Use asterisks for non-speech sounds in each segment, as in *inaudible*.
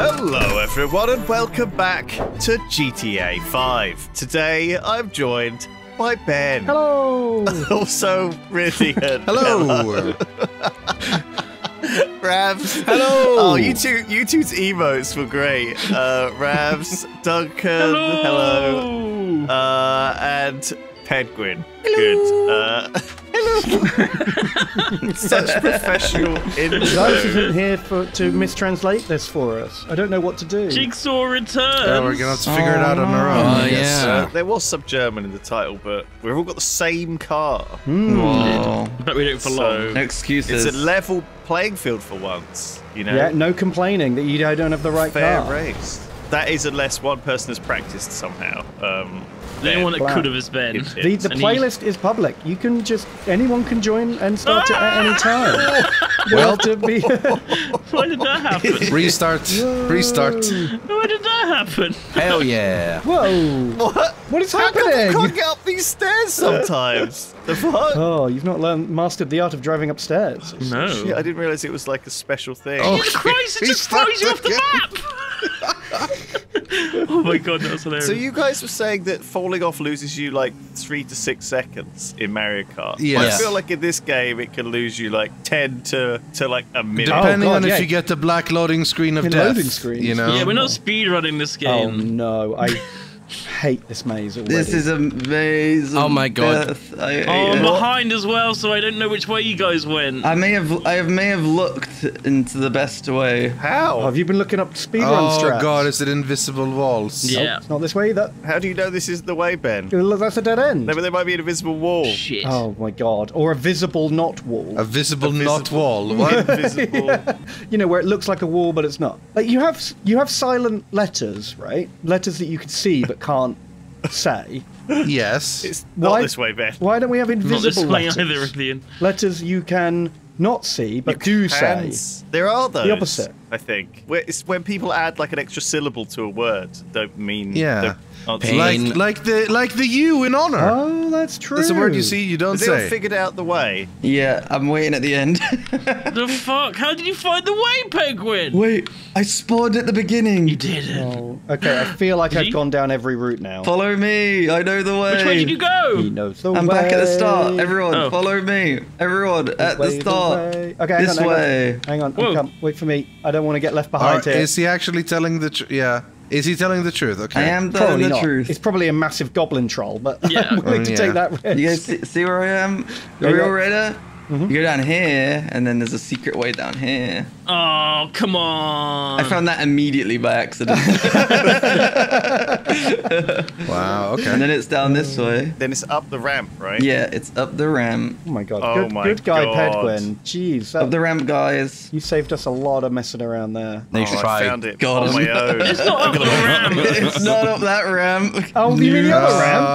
Hello, everyone, and welcome back to GTA 5. Today, I'm joined by Ben. Hello. *laughs* Also, really, *laughs* Hello. *laughs* Ravs. Hello. Oh, you two, you two's emotes were great. Uh, Ravs, Duncan, hello, uh, and Pedguin. Good. Uh, *laughs* such professional Ghost intro. isn't here for to mistranslate this for us. I don't know what to do. Jigsaw returns. Yeah, we're gonna have to figure it out on our own. Oh, I yeah. Uh, there was some German in the title, but we've all got the same car. Oh, But we don't for So- long. no excuses. It's a level playing field for once, you know. Yeah, no complaining that you don't have the right fair car. race. That is unless one person has practiced somehow. Um, The only one that could have is Ben. It- The, the And he- playlist is public. You can just anyone can join and start it at any time. *laughs* well, to be *laughs* *laughs* Why did that happen? Restart. Restart. Why did that happen? Hell yeah. whoa! what? What is How come happening? can't get up these stairs sometimes? the fuck? Oh, you've not learned mastered the art of driving upstairs. Oh, no. Shit, I didn't realize it was like a special thing. Oh. Jesus Christ, it just throws you off the map! *laughs* oh my god, that was hilarious. So you guys were saying that falling off loses you like three to six seconds in Mario Kart. I feel like in this game it can lose you like ten to to like a minute. Depending oh, God, on yeah. if you get the black loading screen of The death. loading screens. You know. yeah, we're not speedrunning this game. Oh game. no, I *laughs* hate this maze already. This is a maze. Oh my God. I, Oh, I'm behind as well, so I don't know which way you guys went. I may have I have, may have looked into the best way. How? Oh, have you been looking up speedrun Oh strats? god, is it invisible walls? yeah. It's not this way. That How do you know this is the way, Ben? that's a dead end. No, but there might be an invisible wall. Shit. Oh my god! Or a visible not wall. A visible, A not visible- wall. *laughs* What? Invisible. *laughs* you know where it looks like a wall but it's not like you have you have silent letters right letters that you can see but can't say yes. It's not Why- this way, Ben. why don't we have Not this invisible way letters either, Ian. letters you can not see but do say There are those. The opposite. I think. It's when people add like an extra syllable to a word, don't mean. Yeah. don't- Oh, aren't like saying- like the like the U in honor. oh that's true That's a word you see, you don't Has anyone say. figured out the way? Yeah, I'm waiting at the end. *laughs* The fuck? How did you find the way, Pedguin? Wait, I spawned at the beginning. You did it. oh, *laughs* okay I feel like I've gone down every route now Follow me. I know the way. Which way did you go? he go? knows the I'm way back at the start. Everyone, Oh. follow me. Everyone, at Way, the start. way. okay hang this on, hang way. on, hang on Whoa. come, wait for me I don't want to get left Or behind here is he actually telling the truth? Yeah. Is he telling the truth? Okay. I am telling Probably the not. truth. It's probably a massive goblin troll, but Yeah. I'm *laughs* willing Oh, to yeah. take that risk. You guys see, see where I am? Yeah, Are we yeah. all ready? Mm-hmm. You go down here, and then there's a secret way down here. Oh, come on. I found that immediately by accident. *laughs* Wow. Okay. And then it's down this way. Then it's up the ramp, right? Yeah, it's up the ramp. Oh my god. Oh good, my good guy, God. Pedguin. Jeez. Up the ramp, guys. you saved us a lot of messing around there. Oh, Nice I try. found it Got on my *laughs* own. It's not up the ramp. *laughs* it's not up that ramp. Oh, you mean the other ramp?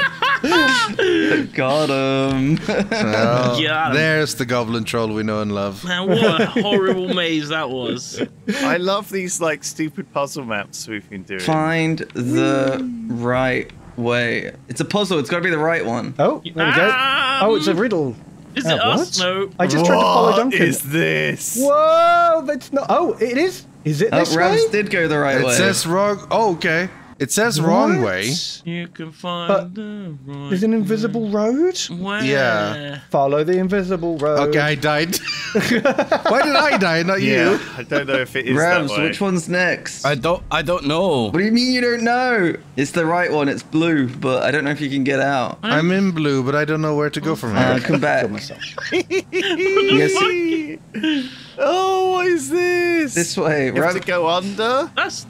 Oh. *laughs* Got him. Well, *laughs* Got him. there's the goblin troll we know and love. Man, what a horrible *laughs* maze that was. I love these like stupid puzzle maps we've been doing. Find the right way. It's a puzzle. It's got to be the right one. Oh, there we go. Um, Oh, it's a riddle. Is Uh, it us? what? No. I just tried to follow Duncan. is this? Whoa, that's not. Oh, it is. Is it Oh, this Ravs way? did go the right It way. says wrong. Oh, okay. It says wrong way. You can find But the right There's an invisible road. way. Yeah. Follow the invisible road. Okay, I died. *laughs* Why did I die, not Yeah, you? I don't know if it is Ravs, that way. which one's next? I don't. I don't know. What do you mean you don't know? It's the right one. It's blue, but I don't know if you can get out. I'm in blue, but I don't know where to go from Uh, here. come back. Kill myself. *laughs* Yes, *laughs* Oh, what is this? this way. You have Ram- to go under. That's.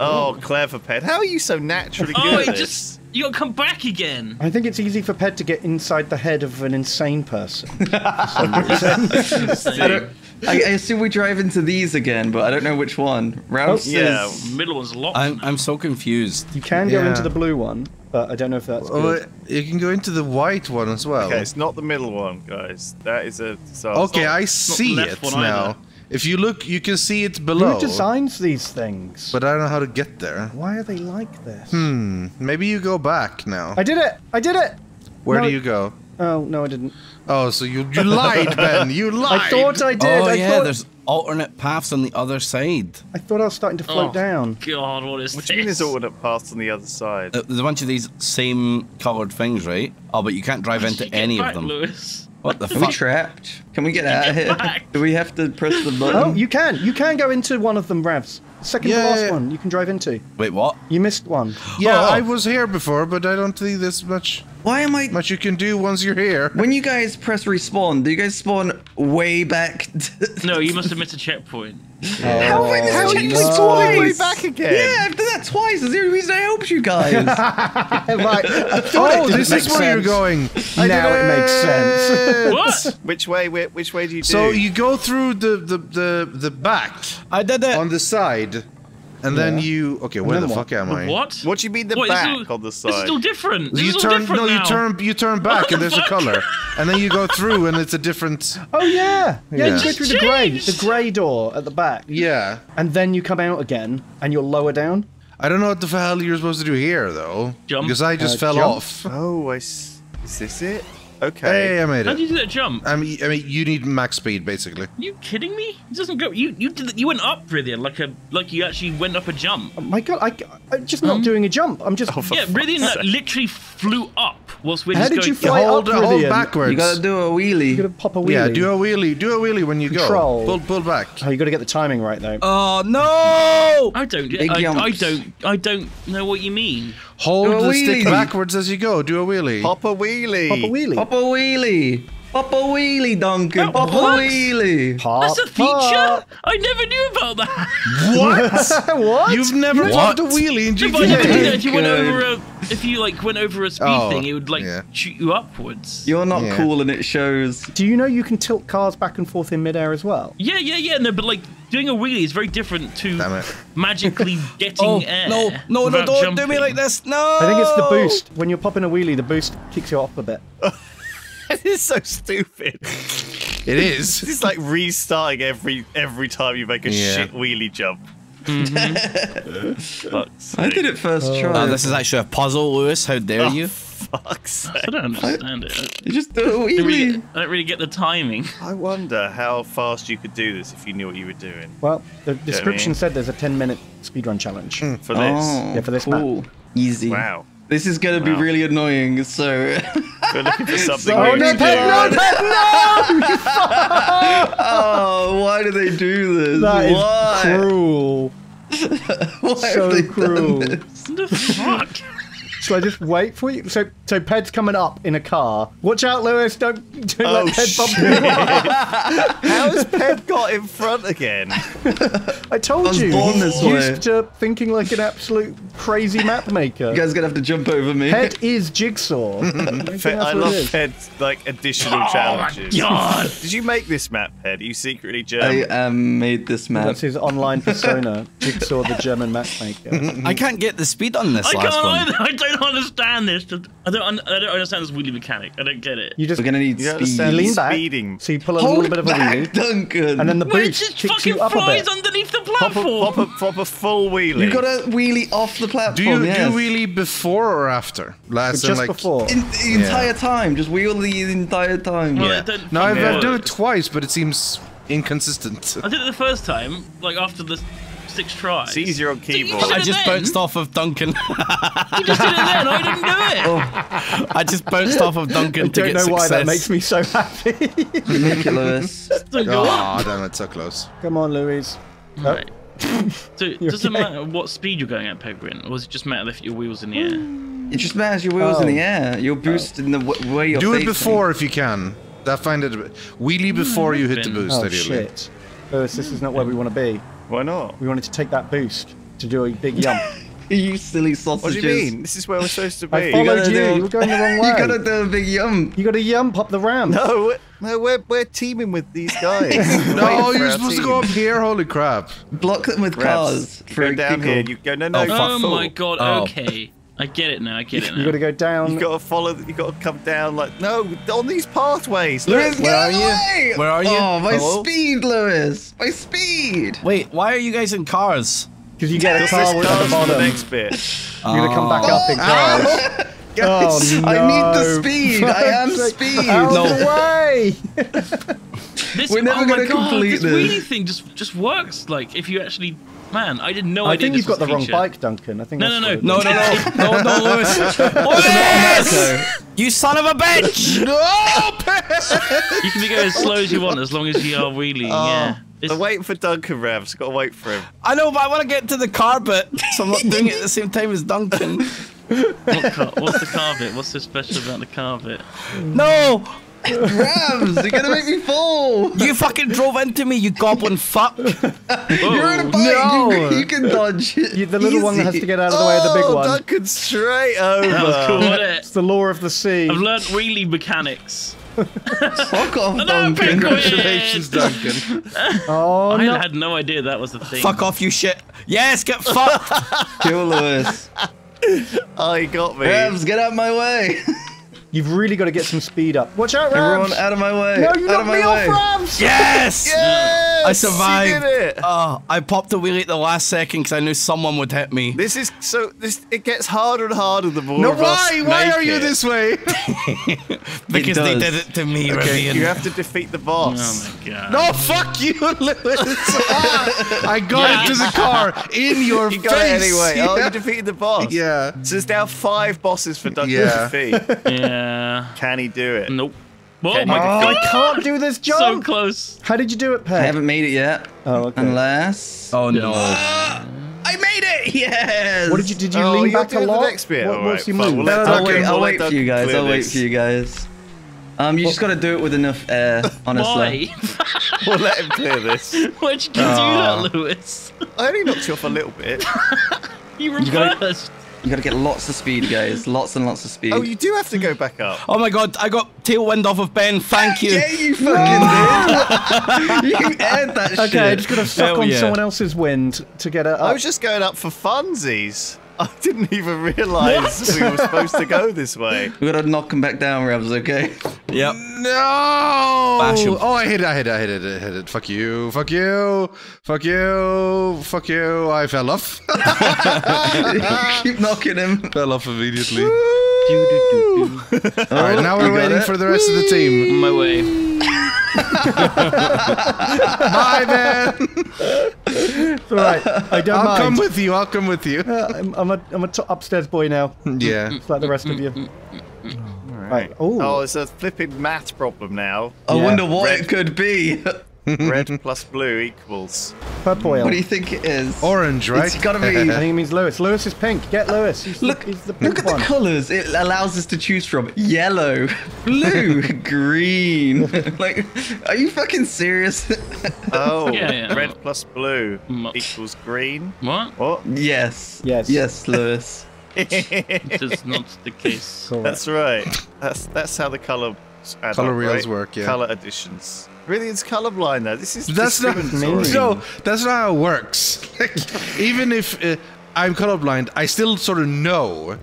Oh, clever Ped. How are you so naturally oh, good Oh, at it this? just. You gotta come back again. I think it's easy for Ped to get inside the head of an insane person. *laughs* for some reason. *laughs* I, I, I assume we drive into these again, but I don't know which one. Ravs Oh, yeah. says Middle one's locked. I'm. I'm so confused. you can go into the blue one, but I don't know if that's Oh, good. you can go into the white one as well. Okay, it's not the middle one, guys. That is a disaster. Okay, I not the see it now. either. If you look, you can see it below. Who designs these things? But I don't know how to get there. Why are they like this? Hmm. Maybe you go back now. I did it! I did it! Where No. do you go? Oh no, I didn't. Oh, so you you lied, Ben. You *laughs* lied. I thought I did. Oh I yeah. thought... There's alternate paths on the other side. I thought I was starting to float Oh. down. God, what is What this? do you mean there's alternate paths on the other side? Uh, There's a bunch of these same coloured things, right? Oh, but you can't drive How into any back, of them. Lewis? What the Are we trapped? Can we get out of here? back. Do we have to press the button? Oh, you can. You can go into one of them, Ravs. Second Yeah, to last yeah, yeah. one you can drive into. Wait, what? You missed one. Yeah, Oh. oh. I was here before, but I don't see this much Why am I? much you can do once you're here. When you guys press respawn, do you guys spawn way back? To... *laughs* No, you must have missed a checkpoint. Oh. How have I missed a checkpoint so twice? way back again. Yeah, I've done that twice. That's the only reason I helped you guys. *laughs* right. Oh, this make is where you're sense. going. Now it makes sense. What? *laughs* Which way? Which, which way do you do? So you go through the the the, the back I did it. on the side, and then you. Okay, where the what? fuck am I? What? What do you mean the What, back is- on the This is side? all different. This You is all turn different no, you turn you turn back, What and the there's a color, and then you go through, and it's a different. Oh yeah. Yeah, Yeah. you go through the grey, the grey door at the back, Yeah, and then you come out again, and you're lower down. I don't know what the hell you're supposed to do here though, Jump. because I just Uh, fell jump. off. Oh, I s- is this it? Hey, Okay. I made How do you do that jump? I mean, I mean, you need max speed basically. Are you kidding me? It doesn't go. You you did. You went up, Rythian, like a like you actually went up a jump. Oh my god, I, I'm just not hmm? doing a jump. I'm just. Oh, for Yeah, fuck's Rythian like, literally flew up whilst we're How just did going. you fly hold, up, hold backwards. you gotta do a wheelie. You gotta pop a wheelie. yeah, do a wheelie, do a wheelie when you Control. go. Pull, pull back. Oh, you got to get the timing right though. Oh no! I don't. I, I don't. I don't know what you mean. Hold the stick wheelie. backwards as you go. Do a wheelie. Pop a wheelie. pop a wheelie. Pop a wheelie. Pop a wheelie, Duncan. Oh, Pop a wheelie. Pop, That's a feature. I never knew about that. What? *laughs* what? You've never What? popped a wheelie in No, but you GTA? could do if you went over a. If you like went over a speed Oh, thing, it would like yeah. shoot you upwards. You're not Yeah. cool and it shows. Do you know you can tilt cars back and forth in midair as well? Yeah, yeah, yeah. No, but like doing a wheelie is very different to magically *laughs* getting Oh air. no, no, no! without Don't do me like this! No! I think it's the boost. When you're popping a wheelie, the boost kicks you off a bit. *laughs* *laughs* This is so stupid. It is. *laughs* This is like restarting every every time you make a Yeah. shit wheelie jump. Mm-hmm. *laughs* Fuck's I did it first oh. try. Oh, this is actually a puzzle, Lewis. How dare oh, you? Fuck's sake. I don't understand it. You just do a I don't, really, wheelie. I don't really get the timing. I wonder how fast you could do this if you knew what you were doing Well, the description mean? said there's a 10 minute speedrun challenge. Hmm. for this. Oh, Yeah, for this oh, cool. Easy. Wow. This is gonna be really annoying, so We're looking for something. Oh really no, to no, Ped, *laughs* no! Oh, why do they do this? That is why? cruel. *laughs* Why so have they cruel. done this? What the fuck? Shall I just wait for you? So, so Ped's coming up in a car. Watch out, Lewis! Don't, don't Oh, let Ped bump shit. you. *laughs* How has Ped got in front again? I told I was you, born he's this used way. to thinking like an absolute crazy map maker. You guys are gonna have to jump over me. Ped is Jigsaw. *laughs* I think Ped, I it love. Ped's like additional Oh my challenges. god! Did you make this map, Ped? Are you secretly German? I German? um, made this map. That's his online persona, Jigsaw the German map maker. *laughs* I can't get the speed on this I last can't one. either. I don't understand this. I don't. un- I don't understand this wheelie mechanic. I don't get it. You just We're gonna need You speed. understand you lean back, Speeding. so you pull a Hold little bit of a back, wheelie, Duncan. and then the Well, it boost just kicks fucking you up a flies bit. underneath the Pop a, platform. pop, a, pop a full wheelie. you got a wheelie off the platform. Do you yes. do wheelie before or after? Last Just like, before. In, the entire time, just wheel the entire time. Well, Yeah. it don't No, I've, fucking I've done work. it twice, but it seems inconsistent. I did it the first time, like after the six tries. It's easier on keyboard. did I just then? bounced off of Duncan. You just did it then. I didn't do it. Oh. I just bounced off of Duncan I to don't know why that makes me so happy. Ridiculous. *laughs* Oh, don't go up. Oh, damn it, so close. Come on, Lewis. Right. So *laughs* it doesn't okay. matter what speed you're going at, Pedguin, or does it just matter if your wheels in the air? it just matters your wheels in Oh. the air. You're oh. boosting the w- way you're Do it before if you can. That find it. Wheelie before hmm. you hit the boost, Oh ideally. shit, Lewis, this is not where we want to be. Why not? We wanted to take that boost to do a big jump. *laughs* You silly What do you mean? This is where we're supposed to be. I be. followed gotta you. do- You were going the wrong way. *laughs* You gotta do a big yum. You got to jump up the ramp. No, we're- no, we're we're teaming with these guys. *laughs* No, you're our supposed to go up here. Holy crap! Block them with Grabs. cars. For Go down giggle. here. You go. No, no. Oh, fuck. Oh my god, Oh. okay. I get it now, I get it now. You got to go down. You got to follow. You got to come down. Like no, on these pathways. Lewis, Look. get are you? Where are you? Oh, my Hello? speed, Lewis. My speed. Wait, why are you guys in cars? Because you get a This car is at the cars for the next bit. *laughs* You're going to come back up in Ah. cars. *laughs* Oh, no. I need the speed. I *laughs* am speed. Out No. the way! This, We're never oh gonna God, complete this this. wheelie thing just just works. Like if you actually, man, I didn't know. I idea think you've got the a wrong bike, Duncan. I think No, that's no, what no. it is. No, no, *laughs* no, no, no, Lewis. Lewis! You son of a bitch! *laughs* You can go as slow as you want as long as you are wheeling. Oh. yeah. It's, I'm waiting for Duncan Ravs. Got to wait for him. I know, but I want to get to the carpet, so I'm not doing it at the same time as Duncan. what car, what's the carpet? What's so special about the carpet? No! Ravs, you're gonna make me fall. You fucking drove into me, you goblin fuck! You're in a Oh, bike. no. You, you can dodge. You- the little one that has to get out of the way of the big oh, one. Duncan straight over. that was cool, wasn't It's the law of the sea. I've learnt wheelie mechanics. *laughs* Fuck off, No, Duncan. Congratulations, Duncan. *laughs* Oh, I no. had no idea that was the thing. Fuck off, you shit! Yes, get fucked! *laughs* Kill Lewis. Oh, he got me. Ravs, get out of my way. You've really got to get some speed up. Watch out, Ravs! Everyone, out of my way. no, you out knocked of my me way. off, Ravs! Yes! Yes, I survived. You did it. Oh, I popped a wheelie at the last second because I knew someone would hit me. This is so. This it gets harder and harder the more. No, why? Why are you it. this way? *laughs* Because they did it to me, Okay, Rythian. you have to defeat the boss. Oh my god. No, fuck you, *laughs* Lewis. Ah, I got into the car in your you face. got it anyway. Oh, you defeated the boss. Yeah. So there's now five bosses for Duncan Yeah. to defeat. *laughs* Yeah. Can he do it? Nope. Oh Can my you Oh, god. I can't do this *laughs* job! So close. How did you do it, I haven't made it yet. Oh, okay. Unless. Oh no. I made it! Yes! What did you did you Oh, lean back a doing the lot? next bit. What, what's right, your move? we'll let I'll wait, I'll wait for you guys. I'll wait for you guys. Um, you just gotta do it with enough air, *laughs* honestly. Why? *laughs* We'll let him clear this. Why'd you do that, Lewis? I only knocked you off a little bit. You gotta- reversed. You gotta get lots of speed, guys. Lots and lots of speed. Oh, you do have to go back up. Oh my god, I got tailwind off of Ben, thank you. Yeah, you fucking did. *laughs* you aired that shit. Okay, I just got to suck Hell on yeah. someone else's wind to get it up. I was just going up for funsies. I didn't even realise we were supposed to go this way. *laughs* We gotta knock him back down, Ravs, okay? Yep. No! Bash him. Oh, I hit it, I hit it, I hit it, I hit it. Fuck you, fuck you, fuck you, fuck you. I fell off. *laughs* Keep knocking him. fell off immediately. *laughs* All right, now we're got waiting it. for the rest of the team. On my way. Bye, Ben. It's all right. I don't I'll mind. come with you. I'll come with you. Uh, I'm, I'm a I'm a t- upstairs boy now. *laughs* Yeah. It's like the rest of you. *laughs* Right. Oh. Oh, it's a flipping math problem now. I Yeah. wonder what Red. it could be. *laughs* Red plus blue equals. Purple. what do you think it is? Orange, right? It's gotta be. *laughs* I think it means Lewis. Lewis is pink. Get Lewis. He's Look, the, he's the look pink at the colours. It allows us to choose from yellow, *laughs* blue, *laughs* green. like, are you fucking serious? Oh, Yeah, yeah. red plus blue Much. equals green. What? What? yes. Yes. Yes, Lewis. That's not the case. Correct. That's right. That's that's how the Colour up, reels right? work, yeah. Color additions. Really, it's colorblind though. This is That's not discriminatory. so. *laughs* That's not how it works. *laughs* Like, even if uh, I'm colorblind, I still sort of know, f-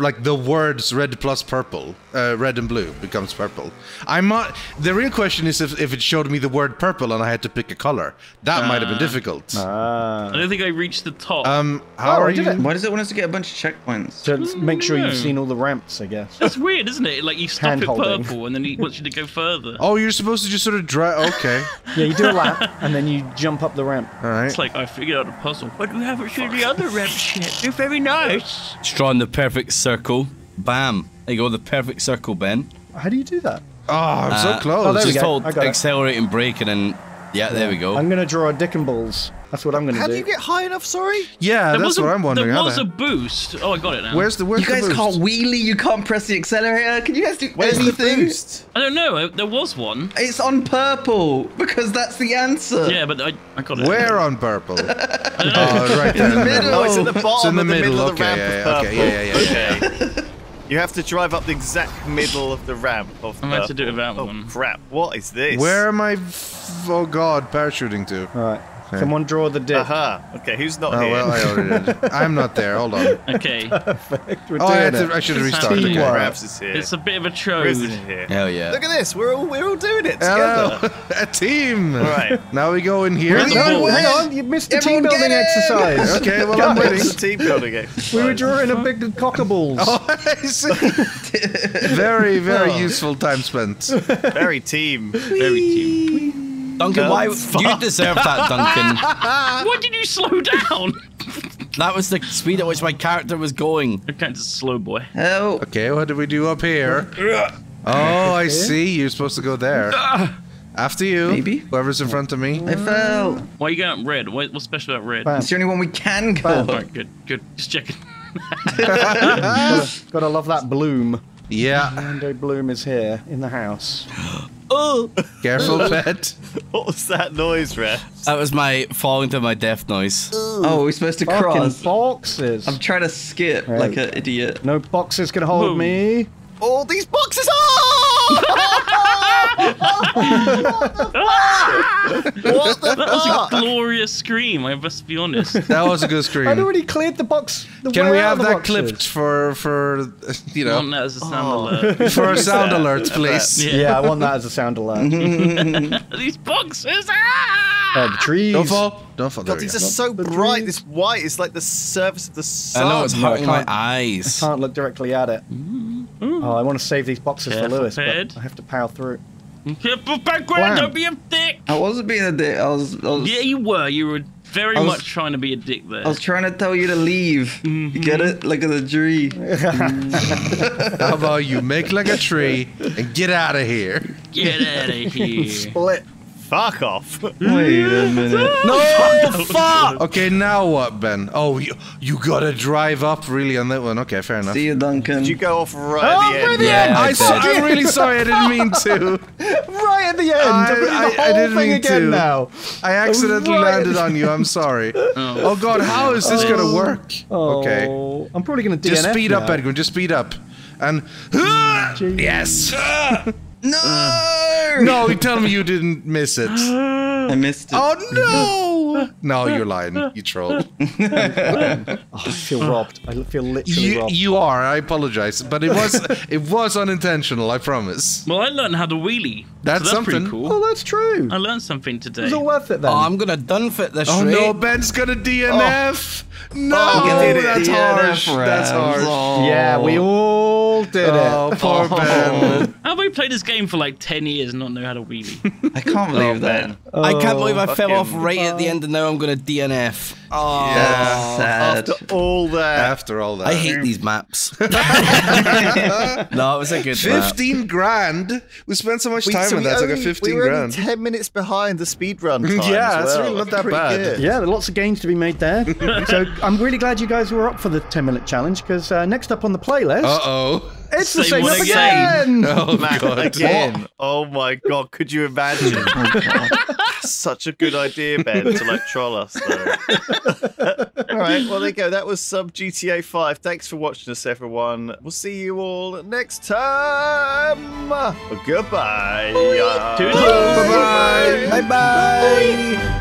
like the words red plus purple, uh, red and blue becomes purple. I'm not. The real question is if, if it showed me the word purple and I had to pick a color. That might have been Ah. difficult. Ah. I don't think I reached the top. Um, how Oh, are you? it. Why does it want us to get a bunch of checkpoints? To s- make sure No. you've seen all the ramps, I guess. That's weird, isn't it? Like you stop it Hand-holding. purple and then he wants you to go further. Oh, you're supposed to just sort of drive. Okay, *laughs* Yeah, you do a lap and then you jump up the ramp. all right. It's like I figured out a puzzle, but we haven't seen the other ramps yet. They're very nice. Just drawing the perfect circle. Bam. There you go, the perfect circle, Ben. How do you do that? Oh, I'm so Uh, close. Oh, there we Just go. hold I got it. accelerate and brake and then yeah, there we go. I'm gonna draw a dick and balls. That's what I'm gonna How do. do you get high enough? Sorry. yeah, There that's what I'm wondering. There was a boost. Oh, I got it now. Where's the where's You guys the boost? can't wheelie. You can't press the accelerator. Can you guys do Where's anything? the boost? I don't know. There was one. It's on purple because that's the answer. Yeah, but I, I got it. Where on purple? I don't know. oh, uh, right there In the middle. Oh, it's at the bottom It's in the of the middle, middle of the okay, ramp yeah, of yeah, purple. okay, yeah, yeah, Okay. *laughs* you have to drive up the exact middle of the ramp of I meant to do it without oh, one. crap. What is this? Where am I? F- oh God, parachuting to? All right. Someone draw the dick. Aha. Okay, who's not Oh here? well, I already did. *laughs* I'm not there. Hold on. *laughs* Okay. We're Oh, I, to, it. I should restart. It's restarted. happening. Okay. Ravs is here. It's a bit of a Chris is here. Hell yeah. Look at this. We're all we're all doing it Hello, together. *laughs* a team. All right. Now we go in here. No, ball? hang on, you missed the team building get exercise. Okay, well I'm waiting. It's a team building exercise. We were drawing a big cockaballs. Oh, I see. very, very Oh. useful time spent. Very team. Very cute. Duncan, why fuck. you deserve that, Duncan? *laughs* Why did you slow down? That was the speed at which my character was going. I can't just slow boy. Oh. Okay, what do we do up here? *laughs* Oh, I see. You're supposed to go there. Ah. After you. Maybe. Whoever's in front of me. I fell. Why are you going up red? What, what's special about red? Bam. It's the only one we can go. Alright, good, good. Just checking. gotta, *laughs* gotta love that bloom. Yeah. Orlando Bloom is here in the house. *gasps* *gasps* Oh, *laughs* Careful, *laughs* Ped. What was that noise, Rev? that was my falling to my death noise. Oh, we're supposed to Fucking cross. boxes. I'm trying to skip Right. like an idiot. No boxes can hold Boom. me. All these boxes are. *laughs* what the That was a glorious scream, I must be honest. That was a good scream. I'd already cleared the box. The Can we have that boxes. clipped for for you know? Want that as a sound Oh. alert. *laughs* for a sound that? alert, please? Yeah. Yeah, I want *laughs* that as a sound alert. *laughs* These boxes! Ah! oh, the trees. Don't fall. Don't fall. God, these are so The bright. trees. This white is like the surface of the sun. I sun. know it's hurting my can't. eyes. Can't look directly at it. Oh, I want to save these boxes Careful, for Lewis, Ped. but I have to power through. Careful, backward! Blam. Don't be a dick! I wasn't being a dick. I was. I was, Yeah, you were. You were very was- much trying to be a dick there. I was trying to tell you to leave. You mm-hmm. get it? Look at the tree. *laughs* How about you make like a tree and get out of here? Get out of here. Split. Fuck off. Wait a minute. *laughs* No, fuck! Okay, now what, Ben? Oh, you, you gotta drive up really on that one. Okay, fair enough. See you, Duncan. Did you go off right Oh, at the end? right at the Yeah, end. I I did. so, I'm really sorry. I didn't mean *laughs* to. Right at the end. I- I'm doing I- the I whole didn't thing mean again to. now. I accidentally Right. landed on you. I'm sorry. Oh, oh God, how is this gonna oh. work? Oh, Okay, I'm probably going to DNF just speed up, Edgar. Just speed up, and Jeez. *laughs* yes. no! Uh. No, you tell me you didn't miss it. *gasps* I missed it. Oh no! No, you're lying. You troll. *laughs* Oh, I feel robbed. I feel literally You, robbed. you are. I apologize, but it was it was unintentional. I promise. Well, I learned how to wheelie. That's so that's pretty something. cool. oh, that's true. I learned something today. It's all worth it then. Oh, I'm gonna dunfit fit this Oh straight. no, Ben's gonna DNF. Oh. No, Oh, you did that's DNF harsh. That's Ravs. harsh. Oh. yeah, we all did Oh, it. poor oh. Ben. How have we played this game for like 10 years and not know how to wheelie? *laughs* I can't believe that. man. I can't believe I Oh, fell off fucking- right at the end and now I'm gonna DNF. Oh, Yeah. Sad. After all that. After all that, I hate these maps. *laughs* *laughs* no, it was a good map. Fifteen grand. We spent so much We- time so on we that. It's like a only- fifteen we were grand. only ten minutes behind the speedrun time. Yeah, as it's well. really not that bad. good. Yeah, there are lots of gains to be made there. so I'm really glad you guys were up for the 10 minute challenge because uh, next up on the playlist, Uh oh. It's the Same same one again. Oh, *laughs* again. Oh Matt, god. again. Oh my god, could you imagine? *laughs* *laughs* Such a good idea, Ben, to like troll us though. all right, well there you go. That was sub GTA 5. Thanks for watching us, everyone. We'll see you all next time. Goodbye. Toodles. Bye bye. Bye bye.